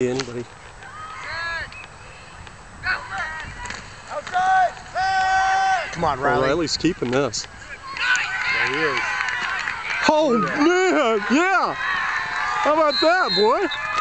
anybody. Come on, Well, Riley's keeping this. There he is. Oh man, yeah. How about that, boy?